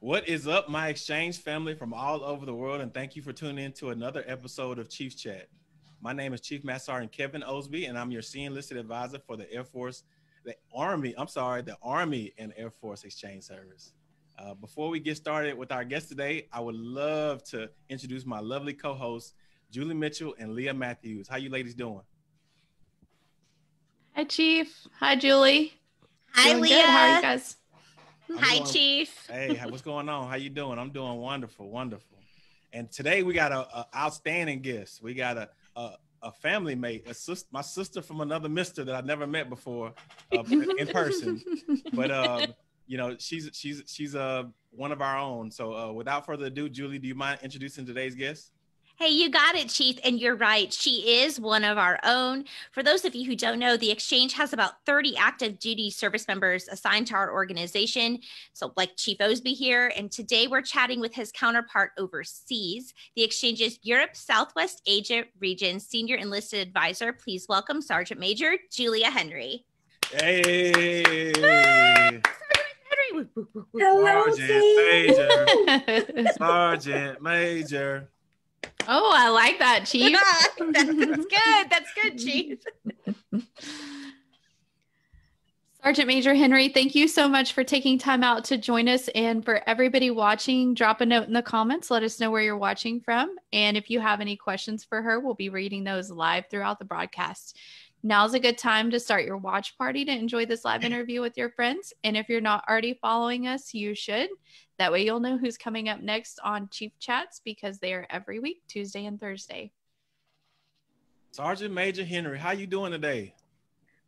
What is up, my exchange family from all over the world, and thank you for tuning in to another episode of Chief Chat. My name is Chief Master Sergeant Kevin Osby, and I'm your senior enlisted advisor for the Air Force, the Army. I'm sorry, the Army and Air Force Exchange Service. Uh, before we get started with our guest today, I would love to introduce my lovely co-hosts, Julie Mitchell and Leah Matthews. How you ladies doing? Hi, Chief. Hi, Julie. Hi, Doing Leah. Good. How are you guys? I'm Hi, doing- Chief. Hey, what's going on? How you doing? I'm doing wonderful, wonderful. And today we got a, a outstanding guest. We got a a, a family mate, a sis, my sister from another Mister that I've never met before uh, in person. But um, you know, she's she's she's uh one of our own. So uh, without further ado, Julie, do you mind introducing today's guest? Hey, you got it, Chief. And you're right. She is one of our own. For those of you who don't know, the exchange has about 30 active duty service members assigned to our organization. So, like Chief Osby here. And today we're chatting with his counterpart overseas, the exchange's Europe Southwest Asia region senior enlisted advisor. Please welcome Sergeant Major Julia Henry. Hey. Hello, Sergeant. Major, Sergeant Major. Oh, I like that, Chief. that's, good. That's good, Chief. Sergeant Major Henry, thank you so much for taking time out to join us. And for everybody watching, drop a note in the comments. Let us know where you're watching from. And if you have any questions for her, we'll be reading those live throughout the broadcast. Now's a good time to start your watch party to enjoy this live interview with your friends. And if you're not already following us, you should. That way you'll know who's coming up next on Chief Chats because they are every week, Tuesday and Thursday. Sergeant Major Henry, how you doing today?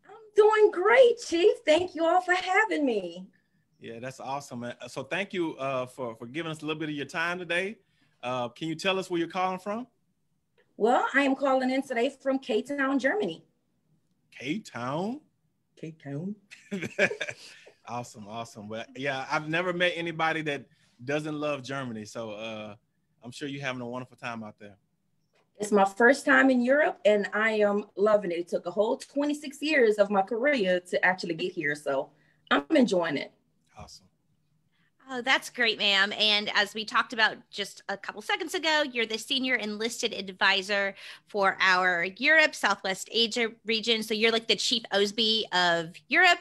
I'm doing great, Chief. Thank you all for having me. Yeah, that's awesome. So thank you uh, for for giving us a little bit of your time today. Uh, can you tell us where you're calling from? Well, I am calling in today from K Town, Germany. K Town. K Town. awesome, awesome. But yeah, I've never met anybody that doesn't love Germany. So uh, I'm sure you're having a wonderful time out there. It's my first time in Europe, and I am loving it. It took a whole 26 years of my career to actually get here, so I'm enjoying it. Awesome. Oh, that's great, ma'am. And as we talked about just a couple seconds ago, you're the senior enlisted advisor for our Europe, Southwest Asia region. So you're like the chief Osby of Europe,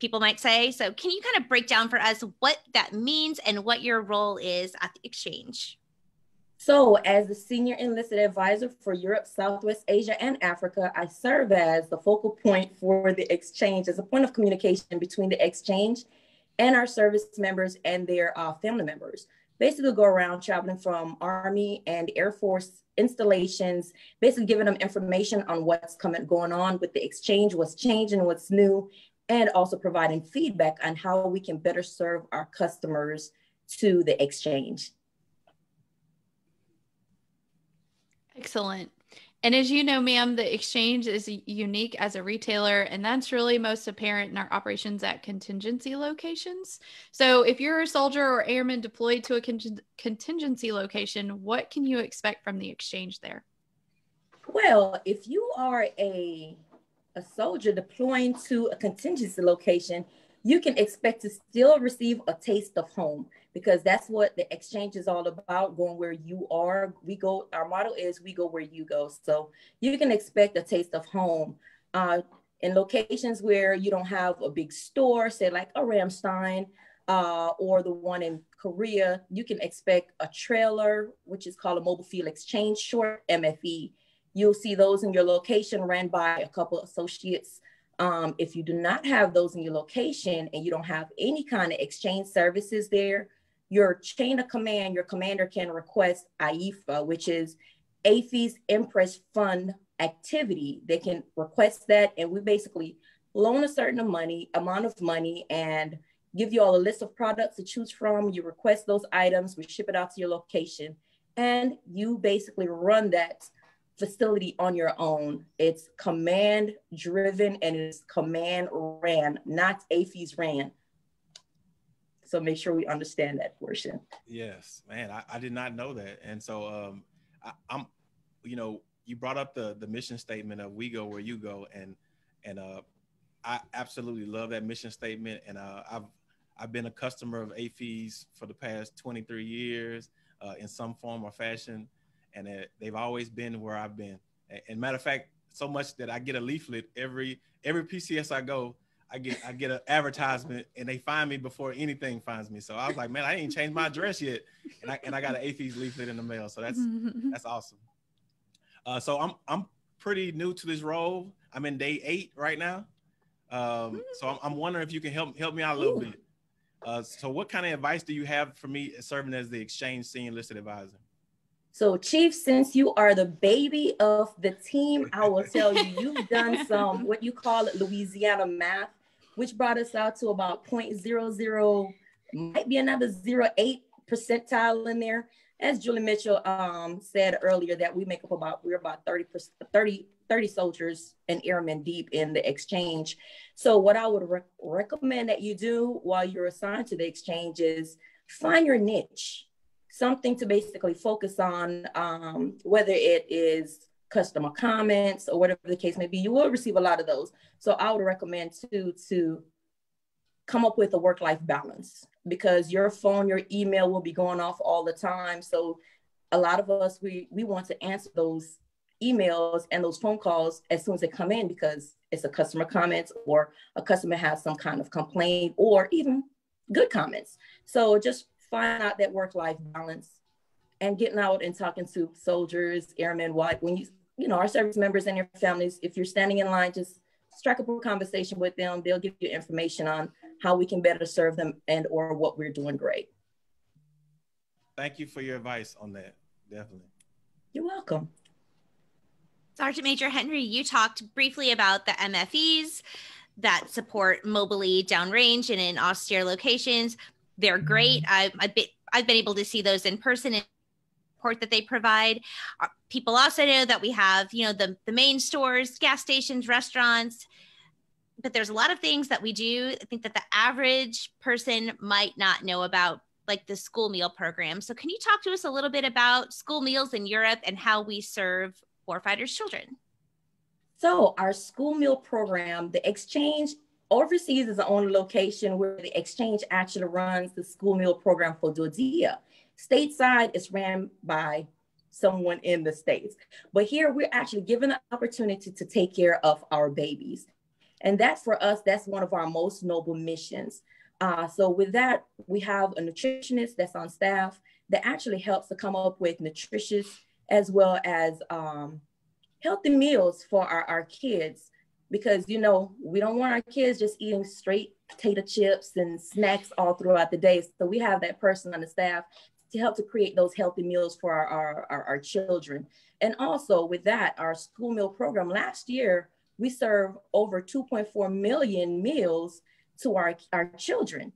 people might say. So can you kind of break down for us what that means and what your role is at the exchange? So, as the senior enlisted advisor for Europe, Southwest Asia, and Africa, I serve as the focal point for the exchange as a point of communication between the exchange and our service members and their uh, family members. Basically, go around traveling from Army and Air Force installations, basically giving them information on what's coming going on with the exchange, what's changing, what's new, and also providing feedback on how we can better serve our customers to the exchange. Excellent. And as you know, ma'am, the exchange is unique as a retailer, and that's really most apparent in our operations at contingency locations. So, if you're a soldier or airman deployed to a conting- contingency location, what can you expect from the exchange there? Well, if you are a a soldier deploying to a contingency location, you can expect to still receive a taste of home because that's what the exchange is all about going where you are. We go our motto is we go where you go. So you can expect a taste of home uh, in locations where you don't have a big store say like a ramstein uh, or the one in korea. You can expect a trailer which is called a mobile field exchange short mfe you'll see those in your location ran by a couple associates. Um, if you do not have those in your location and you don't have any kind of exchange services there, your chain of command, your commander can request AIFA, which is AAFES Imprest Fund activity. They can request that, and we basically loan a certain money, amount of money, and give you all a list of products to choose from. You request those items, we ship it out to your location, and you basically run that facility on your own. It's command driven and it's command ran, not AAFES ran. So make sure we understand that portion. Yes, man, I, I did not know that, and so um, I, I'm, you know, you brought up the the mission statement of "We go where you go," and and uh, I absolutely love that mission statement, and uh, I've I've been a customer of AAFES for the past 23 years uh, in some form or fashion, and it, they've always been where I've been. And, and matter of fact, so much that I get a leaflet every every PCS I go. I get I get an advertisement and they find me before anything finds me. So I was like, man, I ain't changed my address yet, and I and I got an AAFES leaflet in the mail. So that's that's awesome. Uh, so I'm I'm pretty new to this role. I'm in day eight right now. Um, so I'm, I'm, wondering if you can help help me out a little Ooh. bit. Uh, so what kind of advice do you have for me serving as the exchange senior listed advisor? So, Chief, since you are the baby of the team, I will tell you, you've done some what you call it Louisiana math, which brought us out to about 0.00, might be another 0.8 percentile in there as Julie Mitchell um, said earlier, that we make up about, we're about 30, 30, 30 soldiers and airmen deep in the exchange. So what I would re- recommend that you do while you're assigned to the exchange is find your niche, something to basically focus on, um, whether it is customer comments or whatever the case may be. You will receive a lot of those. So I would recommend to, to come up with a work-life balance because your phone, your email will be going off all the time. So a lot of us, we, we want to answer those emails and those phone calls as soon as they come in because it's a customer comments or a customer has some kind of complaint or even good comments. So just find out that work-life balance and getting out and talking to soldiers, airmen, what when you you know our service members and your families, if you're standing in line, just strike up a conversation with them. They'll give you information on how we can better serve them and or what we're doing great. Thank you for your advice on that. Definitely. You're welcome. Sergeant Major Henry, you talked briefly about the MFEs that support mobily downrange and in austere locations. They're great. Mm-hmm. I've, I've, been, I've been able to see those in person and support that they provide. Uh, people also know that we have, you know, the, the main stores, gas stations, restaurants, but there's a lot of things that we do. I think that the average person might not know about, like the school meal program. So, can you talk to us a little bit about school meals in Europe and how we serve warfighters' children? So, our school meal program, the exchange overseas is the only location where the exchange actually runs the school meal program for DoDEA. Stateside is ran by someone in the States. But here we're actually given the opportunity to take care of our babies. And that for us, that's one of our most noble missions. Uh, so with that, we have a nutritionist that's on staff that actually helps to come up with nutritious as well as um, healthy meals for our, our kids because you know we don't want our kids just eating straight potato chips and snacks all throughout the day so we have that person on the staff to help to create those healthy meals for our, our, our, our children and also with that our school meal program last year we serve over 2.4 million meals to our, our children.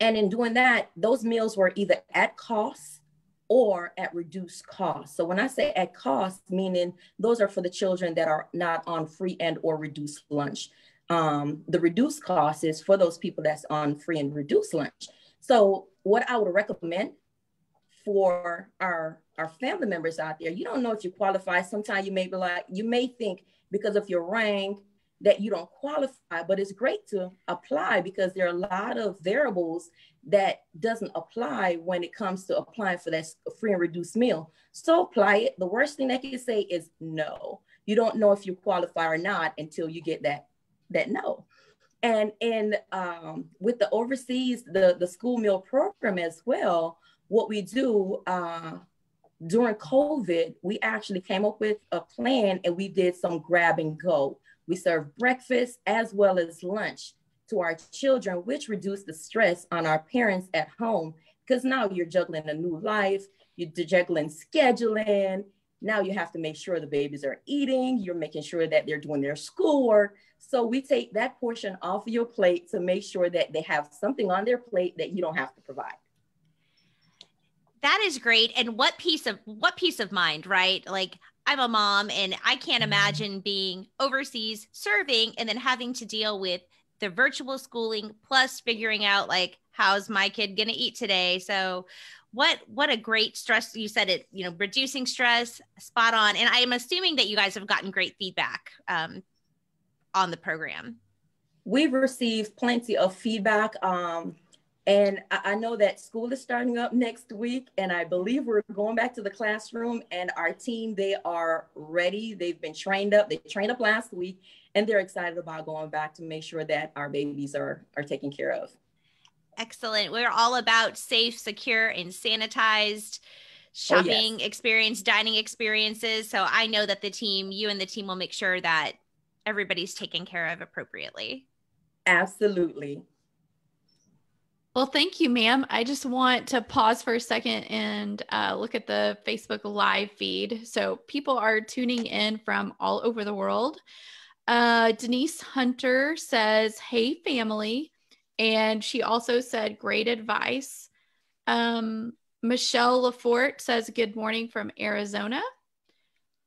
And in doing that, those meals were either at cost or at reduced cost. So when I say at cost, meaning those are for the children that are not on free and or reduced lunch. Um, the reduced cost is for those people that's on free and reduced lunch. So what I would recommend for our our family members out there, you don't know if you qualify. Sometimes you may be like, you may think because of your rank that you don't qualify but it's great to apply because there are a lot of variables that doesn't apply when it comes to applying for that free and reduced meal. So apply it. The worst thing they can say is no. You don't know if you qualify or not until you get that that no and and um, with the overseas the the school meal program as well what we do uh, during COVID, we actually came up with a plan and we did some grab and go. We served breakfast as well as lunch to our children, which reduced the stress on our parents at home because now you're juggling a new life, you're juggling scheduling. Now you have to make sure the babies are eating, you're making sure that they're doing their schoolwork. So we take that portion off of your plate to make sure that they have something on their plate that you don't have to provide that is great and what piece of what peace of mind right like i'm a mom and i can't mm-hmm. imagine being overseas serving and then having to deal with the virtual schooling plus figuring out like how's my kid going to eat today so what what a great stress you said it you know reducing stress spot on and i'm assuming that you guys have gotten great feedback um, on the program we've received plenty of feedback. Um, and I, I know that school is starting up next week, and I believe we're going back to the classroom. And our team, they are ready. They've been trained up. They trained up last week, and they're excited about going back to make sure that our babies are are taken care of. Excellent. We're all about safe, secure, and sanitized shopping oh, yes. experience, dining experiences. So I know that the team, you and the team will make sure that everybody's taken care of appropriately. Absolutely. Well, thank you, ma'am. I just want to pause for a second and uh, look at the Facebook live feed. So people are tuning in from all over the world. Uh, Denise Hunter says, Hey, family. And she also said, Great advice. Um, Michelle Lafort says, Good morning from Arizona.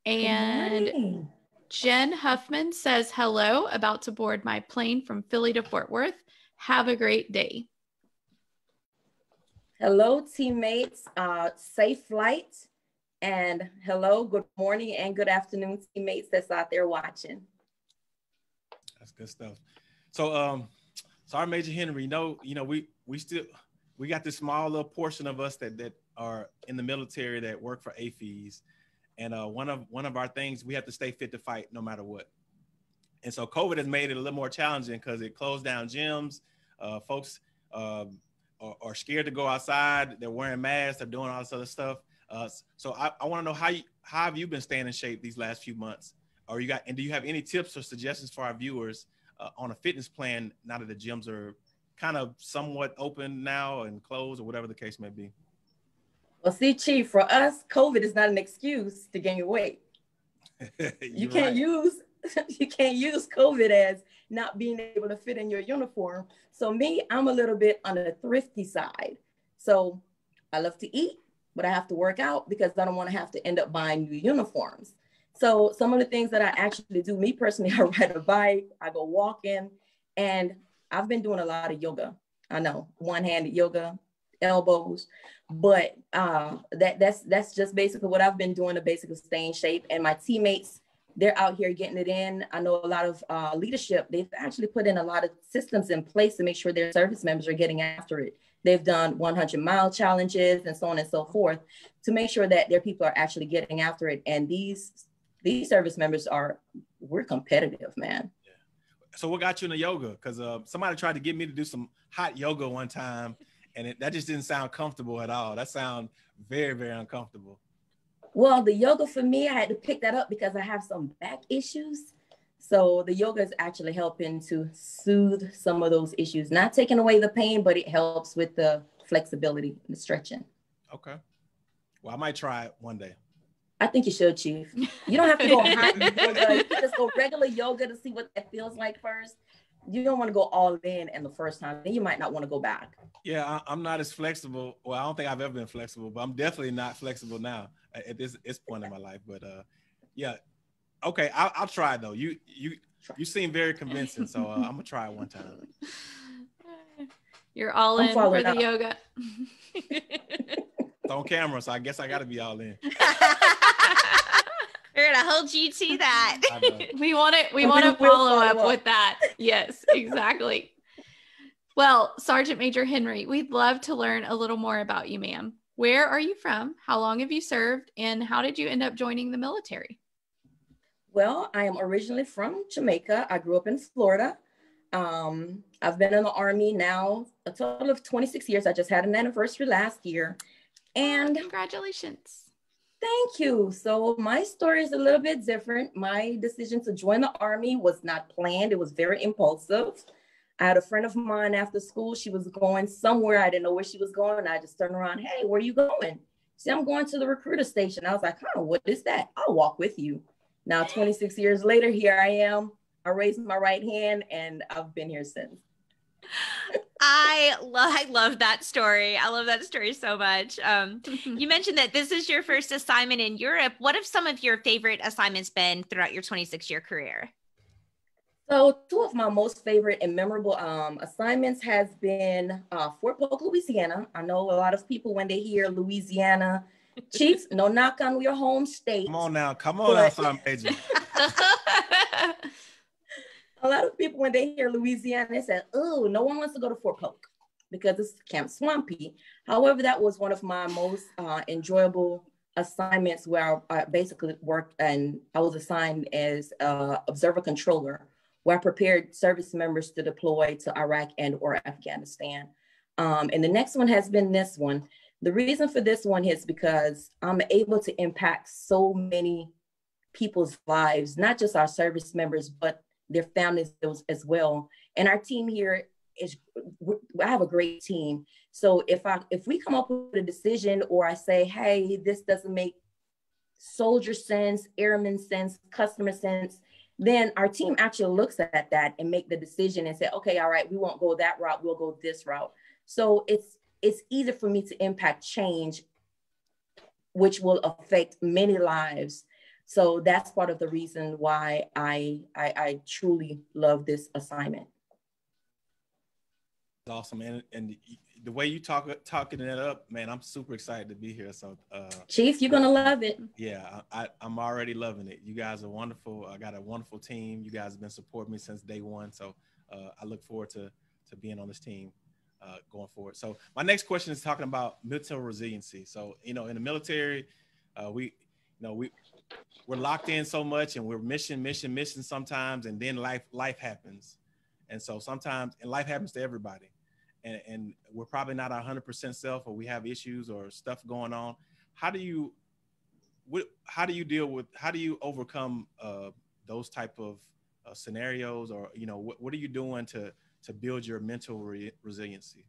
And Jen Huffman says, Hello, about to board my plane from Philly to Fort Worth. Have a great day. Hello, teammates. Uh, safe flight. And hello, good morning, and good afternoon, teammates that's out there watching. That's good stuff. So, um, sorry, Major Henry. Know, you know, we we still we got this small little portion of us that that are in the military that work for AAFES. and uh, one of one of our things we have to stay fit to fight no matter what. And so COVID has made it a little more challenging because it closed down gyms. Uh, folks uh, are, are, scared to go outside. They're wearing masks. They're doing all this other stuff. Uh, so I, I want to know how you how have you been staying in shape these last few months? Or you got and do you have any tips or suggestions for our viewers uh, on a fitness plan now that the gyms are kind of somewhat open now and closed or whatever the case may be? Well, see, Chief, for us, COVID is not an excuse to gain weight. you can't right. use you can't use COVID as not being able to fit in your uniform. So me, I'm a little bit on the thrifty side. So I love to eat, but I have to work out because I don't want to have to end up buying new uniforms. So some of the things that I actually do, me personally, I ride a bike, I go walking, and I've been doing a lot of yoga. I know one-handed yoga, elbows, but uh, that that's that's just basically what I've been doing to basically stay in shape. And my teammates, they're out here getting it in. I know a lot of uh, leadership. They've actually put in a lot of systems in place to make sure their service members are getting after it. They've done 100 mile challenges and so on and so forth to make sure that their people are actually getting after it. And these these service members are we're competitive, man Yeah. so what got you into yoga? Because uh, somebody tried to get me to do some hot yoga one time, and it, that just didn't sound comfortable at all. That sound very, very uncomfortable. Well, the yoga for me, I had to pick that up because I have some back issues. So the yoga is actually helping to soothe some of those issues, not taking away the pain, but it helps with the flexibility and the stretching. Okay. Well, I might try it one day. I think you should, Chief. You don't have to go hot yoga. You can just go regular yoga to see what that feels like first. You don't want to go all in and the first time. Then you might not want to go back. Yeah, I, am not as flexible. Well, I don't think I've ever been flexible, but I'm definitely not flexible now at this, this point in my life. But uh, yeah, okay, I'll, I'll try though. You you you seem very convincing, so uh, I'm gonna try it one time. You're all in for the yoga. It's on camera, so I guess I got to be all in. We're gonna hold you to that. we want it. We want to follow up, up with that. Yes, exactly. well, Sergeant Major Henry, we'd love to learn a little more about you, ma'am. Where are you from? How long have you served? And how did you end up joining the military? Well, I am originally from Jamaica. I grew up in Florida. Um, I've been in the Army now a total of 26 years. I just had an anniversary last year. And congratulations. Thank you. So my story is a little bit different. My decision to join the army was not planned. It was very impulsive. I had a friend of mine after school. She was going somewhere. I didn't know where she was going. I just turned around. Hey, where are you going? She said, I'm going to the recruiter station. I was like, huh, what is that? I'll walk with you. Now, 26 years later, here I am. I raised my right hand and I've been here since. I love I love that story. I love that story so much. Um, you mentioned that this is your first assignment in Europe. What have some of your favorite assignments been throughout your 26 year career? So two of my most favorite and memorable um, assignments has been uh, Fort Polk, Louisiana. I know a lot of people when they hear Louisiana, Chiefs, no knock on your home state. Come on now, come on but, now, Sergeant Major. a lot of people when they hear Louisiana, they say, "Oh, no one wants to go to Fort Polk because it's Camp Swampy." However, that was one of my most uh, enjoyable assignments where I, I basically worked and I was assigned as observer controller, where I prepared service members to deploy to Iraq and or Afghanistan. Um, and the next one has been this one. The reason for this one is because I'm able to impact so many people's lives, not just our service members, but their families as well. And our team here is, I have a great team. So if I if we come up with a decision or I say, hey, this doesn't make soldier sense, airman sense, customer sense, then our team actually looks at that and make the decision and say, okay, all right, we won't go that route, we'll go this route. So it's it's easy for me to impact change, which will affect many lives. So that's part of the reason why I I, I truly love this assignment. Awesome, man, and the way you talk talking it up, man, I'm super excited to be here. So, uh, Chief, you're gonna love it. Yeah, I, I'm already loving it. You guys are wonderful. I got a wonderful team. You guys have been supporting me since day one. So, uh, I look forward to to being on this team uh, going forward. So my next question is talking about mental resiliency. So you know, in the military, uh, we, you know, we we're locked in so much, and we're mission, mission, mission sometimes, and then life life happens, and so sometimes, and life happens to everybody, and and we're probably not hundred percent self, or we have issues or stuff going on. How do you, what, how do you deal with, how do you overcome uh, those type of uh, scenarios, or you know, what, what are you doing to to build your mental re- resiliency?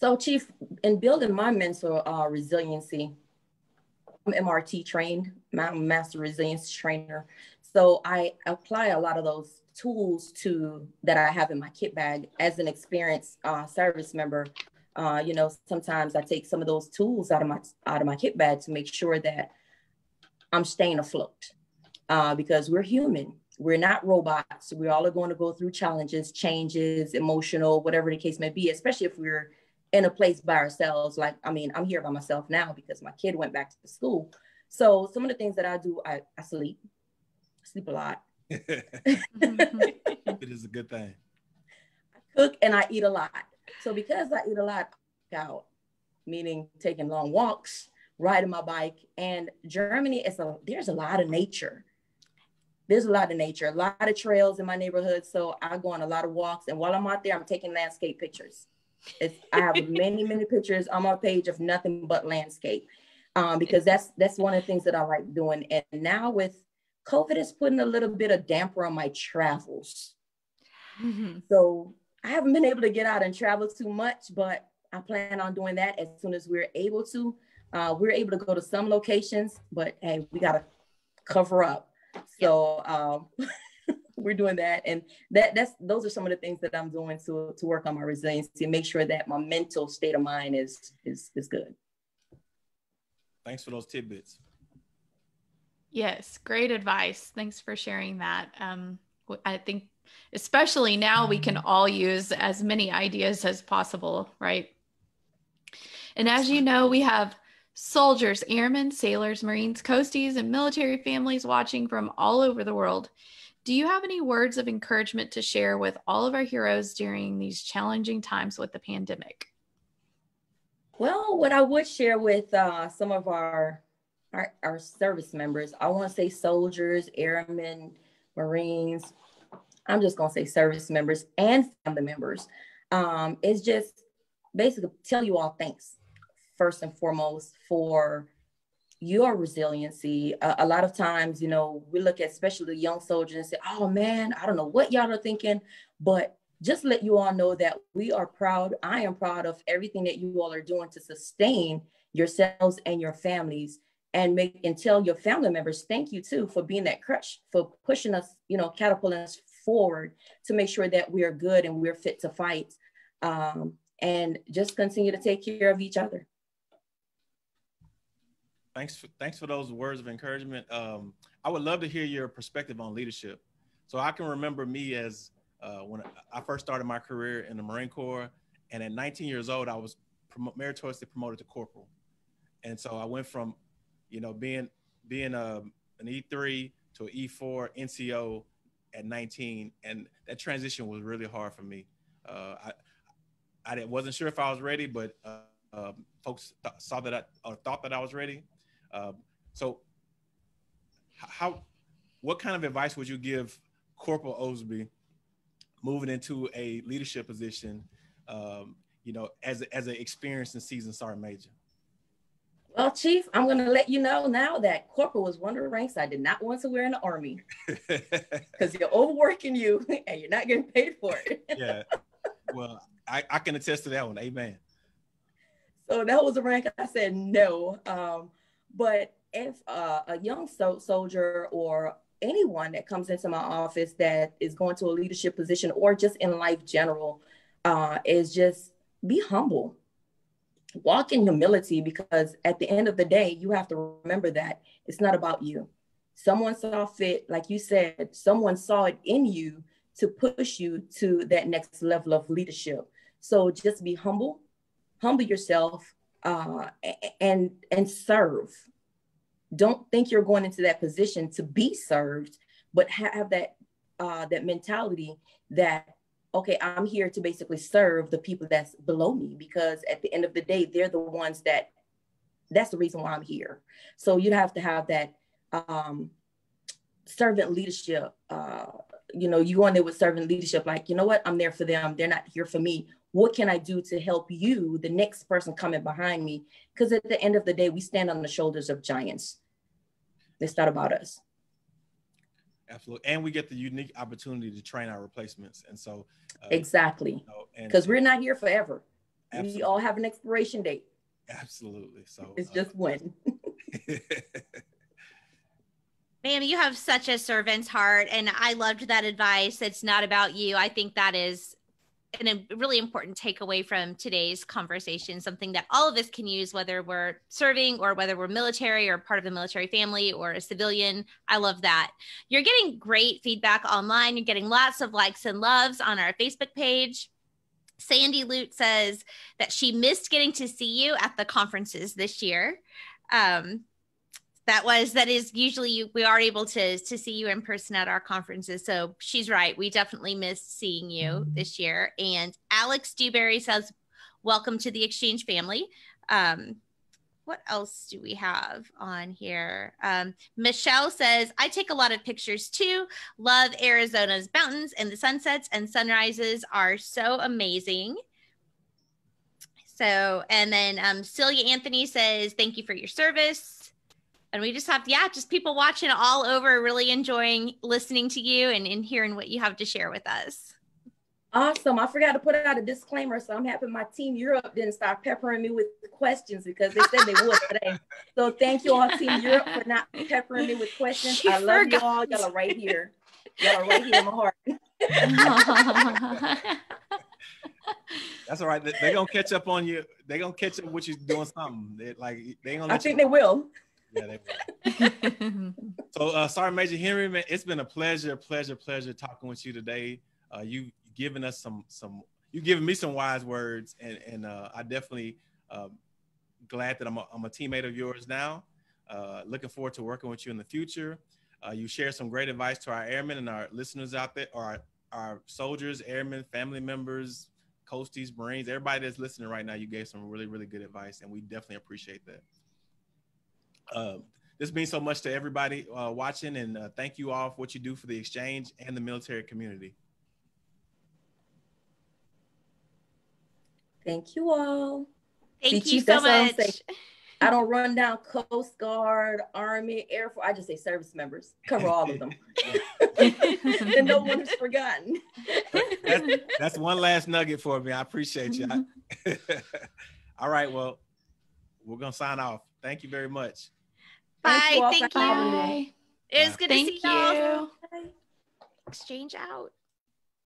So, Chief, in building my mental uh, resiliency, I'm MRT trained, I'm Master Resilience Trainer. So I apply a lot of those tools to that I have in my kit bag as an experienced uh, service member. Uh, you know, sometimes I take some of those tools out of my out of my kit bag to make sure that I'm staying afloat uh, because we're human. We're not robots. We all are going to go through challenges, changes, emotional, whatever the case may be, especially if we're in a place by ourselves. Like, I mean, I'm here by myself now because my kid went back to school. So some of the things that I do, I, I sleep, I sleep a lot. Mm-hmm. it is a good thing. I cook and I eat a lot. So because I eat a lot, out, meaning taking long walks, riding my bike, and Germany is a there's a lot of nature there's a lot of nature, a lot of trails in my neighborhood. So I go on a lot of walks. And while I'm out there, I'm taking landscape pictures. It's, I have many, many pictures on my page of nothing but landscape. Um, because that's that's one of the things that I like doing. And now with COVID is putting a little bit of damper on my travels. Mm-hmm. So I haven't been able to get out and travel too much, but I plan on doing that as soon as we're able to. Uh, we're able to go to some locations, but hey, we got to cover up. So um, we're doing that, and that that's those are some of the things that I'm doing to to work on my resiliency, and make sure that my mental state of mind is is is good. Thanks for those tidbits. Yes, great advice. Thanks for sharing that. Um, I think especially now we can all use as many ideas as possible, right? And as you know, we have soldiers, airmen, sailors, Marines, coasties, and military families watching from all over the world. Do you have any words of encouragement to share with all of our heroes during these challenging times with the pandemic? Well, what I would share with uh, some of our, our, our service members, I want to say soldiers, airmen, Marines. I'm just going to say service members and family members. Um, is just basically tell you all thanks first and foremost for your resiliency. Uh, a lot of times, you know, we look at especially young soldiers and say, oh man, I don't know what y'all are thinking, but just let you all know that we are proud. I am proud of everything that you all are doing to sustain yourselves and your families and make and tell your family members thank you too for being that crutch for pushing us you know catapulting us forward to make sure that we are good and we're fit to fight um, and just continue to take care of each other thanks for, thanks for those words of encouragement. Um, I would love to hear your perspective on leadership. So I can remember me as uh, when I first started my career in the Marine Corps, and at 19 years old, I was prom- meritoriously promoted to corporal, and so I went from, you know, being being a, um, an E3 to an E4 NCO at 19, and that transition was really hard for me. Uh, I I wasn't sure if I was ready, but uh, uh, folks th- saw that I or thought that I was ready. Um, so, how what kind of advice would you give Corporal Osby moving into a leadership position? Um, you know, as a, as an experienced and seasoned sergeant major. Well, Chief, I'm going to let you know now that corporal was one of the ranks I did not want to wear in the army because you're overworking you and you're not getting paid for it. yeah. Well, I, I can attest to that one. Amen. So that was a rank I said no. Um, but if uh, a young so- soldier or anyone that comes into my office that is going to a leadership position or just in life general uh, is just be humble walk in humility because at the end of the day, you have to remember that it's not about you. Someone saw fit, like you said, someone saw it in you to push you to that next level of leadership. So just be humble, humble yourself, uh, and and serve. Don't think you're going into that position to be served, but have that uh, that mentality that okay, I'm here to basically serve the people that's below me because at the end of the day, they're the ones that that's the reason why I'm here. So you have to have that um, servant leadership. Uh, you know, you in there with servant leadership, like, you know what, I'm there for them. They're not here for me. What can I do to help you, the next person coming behind me? Because at the end of the day, we stand on the shoulders of giants. It's not about us. Absolutely. And we get the unique opportunity to train our replacements. And so, uh, exactly. Because you know, we're not here forever. Absolutely. We all have an expiration date. Absolutely. So it's uh, just when. Ma'am, you have such a servant's heart, and I loved that advice. It's not about you. I think that is and a really important takeaway from today's conversation, something that all of us can use, whether we're serving or whether we're military or part of the military family or a civilian. I love that. You're getting great feedback online. You're getting lots of likes and loves on our Facebook page. Sandy Lute says that she missed getting to see you at the conferences this year. Um, that was that is usually you, we are able to to see you in person at our conferences. So she's right. We definitely missed seeing you mm-hmm. this year. And alex dewberry says welcome to the exchange family. Um what else do we have on here? Um, michelle says i take a lot of pictures too. Love arizona's mountains and the sunsets and sunrises are so amazing. So and then um, celia anthony says thank you for your service and we just have yeah just people watching all over really enjoying listening to you and, and hearing what you have to share with us awesome i forgot to put out a disclaimer so i'm happy my team europe didn't start peppering me with questions because they said they would today so thank you all team europe for not peppering me with questions she i love forgot. you all y'all are right here y'all are right here in my heart That's all right. They're gonna catch up on you. They're gonna catch up with you doing something. They, like they gonna. I think they will. Yeah, so, uh, Sergeant Major Henry, man, it's been a pleasure, pleasure, pleasure talking with you today. Uh, you giving us some, some, you giving me some wise words, and and uh, I definitely uh, glad that I'm a, I'm a teammate of yours now. Uh, looking forward to working with you in the future. Uh, you share some great advice to our airmen and our listeners out there, or our, our soldiers, airmen, family members, coasties, Marines, everybody that's listening right now. You gave some really, really good advice, and we definitely appreciate that. Uh, this means so much to everybody uh, watching, and uh, thank you all for what you do for the exchange and the military community. Thank you all. Thank See, you so much. I don't run down Coast Guard, Army, Air Force. I just say service members. Cover all of them. and no one is forgotten. that's, that's, one last nugget for me. I appreciate you. all right. Well, we're gonna sign off. Thank you very much. Bye. Thank you. It was good Thank to see you. Exchange out.